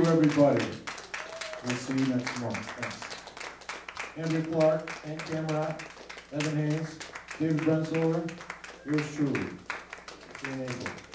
you, everybody. We'll see you next month. Thanks. Andrew Clark, Ann Cameron, Evan Hayes, David Brensler, yours truly. Ian Abel.